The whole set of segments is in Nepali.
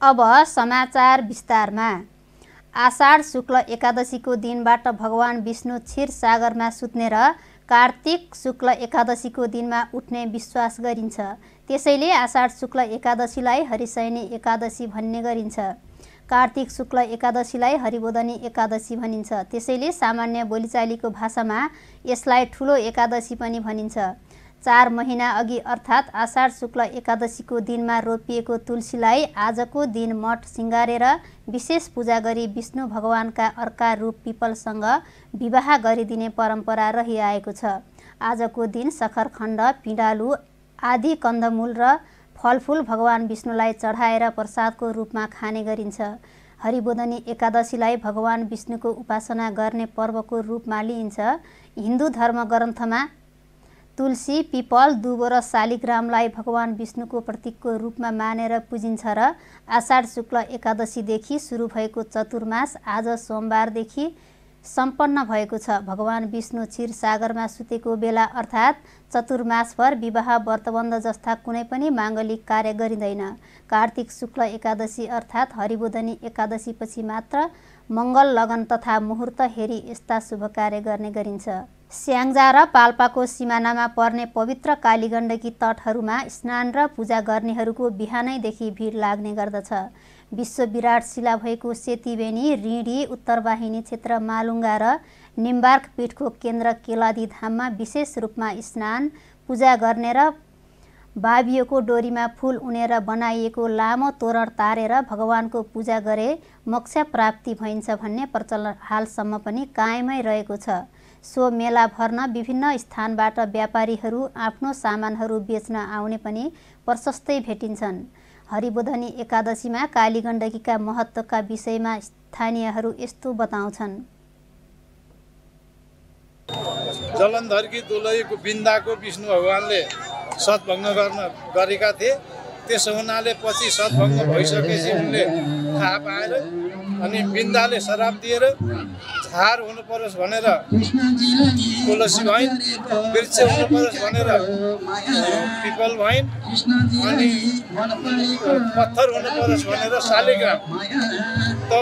अब समाचार विस्तारमा। आषाढ शुक्ल एकादशीको दिनबाट भगवान विष्णु क्षीर सागरमा सुत्ने र कार्तिक शुक्ल एकादशीको दिनमा उठ्ने विश्वास गरिन्छ। त्यसैले आषाढ शुक्ल एकादशीलाई हरिशयनी एकादशी भन्ने गरिन्छ। कार्तिक शुक्ल एकादशीलाई हरिबोधनी एकादशी भनिन्छ। त्यसैले सामान्य बोलीचालीको भाषामा यसलाई ठुलो एकादशी पनि भनिन्छ। चार महिना अघि अर्थात् आषाढ शुक्ल एकादशीको दिनमा रोपिएको तुलसीलाई आजको दिन मठ सिँगारेर विशेष पूजा गरी विष्णु भगवानका अर्का रूप पिपलसँग विवाह गरिदिने परम्परा रहिआएको छ। आजको दिन सखरखण्ड पिँडालु आदि कन्दमूल र फलफुल भगवान विष्णुलाई चढाएर प्रसादको रूपमा खाने गरिन्छ। हरिबोधनी एकादशीलाई भगवान विष्णुको उपासना गर्ने पर्वको रूपमा लिइन्छ। हिन्दू धर्म ग्रन्थमा तुलसी पिपल दुबो र शालिग्रामलाई भगवान विष्णुको प्रतीकको रूपमा मानेर पुजिन्छ र आषाढ शुक्ल एकादशीदेखि सुरु भएको चतुर्मास आज सोमबारदेखि सम्पन्न भएको छ। भगवान विष्णु क्षीर सागरमा सुतेको बेला अर्थात् चतुर्मासभर विवाह व्रतबन्ध जस्ता कुनै पनि माङ्गलिक कार्य गरिँदैन। कार्तिक शुक्ल एकादशी अर्थात् हरिबोधनी एकादशीपछि मात्र मङ्गल लगन तथा मुहुर्त हेरी यस्ता शुभ कार्य गर्ने गरिन्छ। स्याङ्जा र पाल्पाको सिमानामा पर्ने पवित्र कालीगण्डकी तटहरूमा स्नान र पूजा गर्नेहरूको बिहानैदेखि भिड लाग्ने गर्दछ। विश्व विराट शिला भएको सेतीबेनी ऋणी उत्तरवाहिनी क्षेत्र मालुङ्गा र निम्बार्क पीठको केन्द्र केलादी धाममा विशेष रूपमा स्नान पूजा गर्ने र बाबियोको डोरीमा फुल उनेर बनाइएको लामो तोरण तारेर भगवानको पूजा गरे मोक्ष प्राप्ति भइन्छ भन्ने प्रचलन हालसम्म पनि कायमै रहेको छ। सो मेला भर्न विभिन्न स्थानबाट व्यापारीहरू आफ्नो सामानहरू बेच्न आउने पनि प्रशस्तै भेटिन्छन्। हरिबोधनी एकादशीमा कालीगण्डकीका महत्त्वका विषयमा स्थानीयहरू यस्तो बताउँछन्। जलन्धरकी दुलैको बिन्दाको विष्णु भगवान्ले सद्भङ्ग गर्न गरेका थिए। त्यसो हुनाले पछि सद्भङ्ग भइसकेपछि उनले थाहा पाएर अनि बिन्दाले शराब दिएर झार हुनु परोस् भनेर तुलसी भइन् वृक्ष हुनु परोस् भनेर पिपल भइन् अनि पत्थर हुनु परोस् भनेर शालिग्राम। त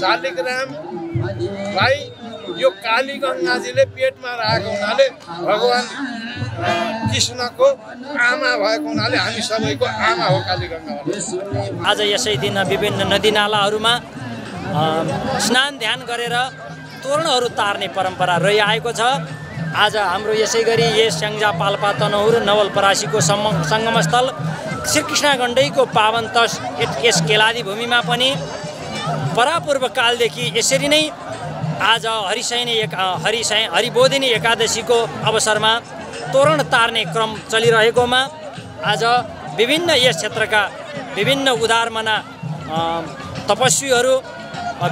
शालिग्रामलाई यो काली गङ्गाजीले पेटमा राखेको हुनाले भगवान् कृष्णको आमा भएको हुनाले हामी सबैको आमा हो काली गङ्गा आज यसै दिन विभिन्न नदीनालाहरूमा स्नान ध्यान गरेर तोरणहरू तार्ने परम्परा रहिआएको छ। आज हाम्रो यसै गरी यस स्याङ्जा पाल्पा तनहुर नवलपरासीको सम सङ्गमस्थल श्रीकृष्ण गण्डैको पावन तस यस केलादी भूमिमा पनि परापूर्व कालदेखि यसरी नै आज हरिशयनी एक हरिशय हरिबोधिनी एकादशीको अवसरमा तोरण तार्ने क्रम चलिरहेकोमा आज विभिन्न यस क्षेत्रका विभिन्न उदारमना तपस्वीहरू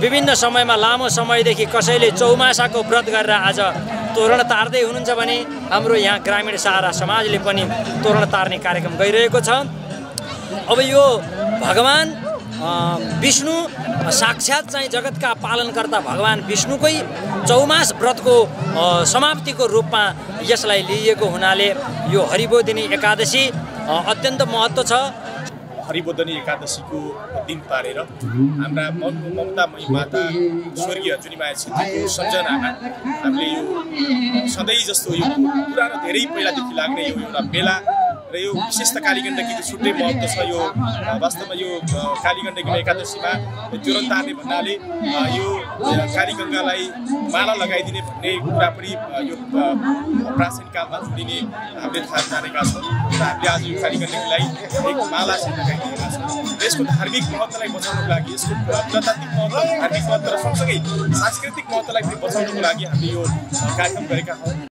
विभिन्न समयमा लामो समयदेखि कसैले चौमासाको व्रत गरेर आज तोरण तार्दै हुनुहुन्छ भने हाम्रो यहाँ ग्रामीण सारा समाजले पनि तोरण तार्ने कार्यक्रम गरिरहेको छ। अब यो भगवान् विष्णु साक्षात् चाहिँ जगतका पालनकर्ता भगवान् विष्णुकै चौमास व्रतको समाप्तिको रूपमा यसलाई लिइएको हुनाले यो हरिबोधिनी एकादशी अत्यन्त महत्त्व छ। हरिबोधनी एकादशीको दिन पारेर हाम्रा मनको ममतामयी माता स्वर्गीय जुनिमाया छेत्रीको सम्झनामा हामीले यो सधैँ जस्तो यो पुरानो धेरै पहिलादेखि लाग्ने यो एउटा मेला र यो विशेष त कालीगण्डकीको छुट्टै महत्त्व छ यो वास्तवमा यो कालीगण्डकीमा एकादशीमा ज्वरो तार्ने भन्नाले यो कालीगङ्गालाई माला लगाइदिने भन्ने कुरा पनि यो प्राचीन कालमा जोडिने हामीले थाहा जानेका छौँ र हामीले आज यो कालीगण्डकीलाई एक माला चाहिँ लगाइदिएका छौँ। यसको धार्मिक महत्त्वलाई बचाउनको लागि यसको पुरातात्विक महत्त्व धार्मिक महत्त्व र सँगसँगै सांस्कृतिक महत्त्वलाई पनि बचाउनको लागि हामीले यो कार्यक्रम गरेका हौँ।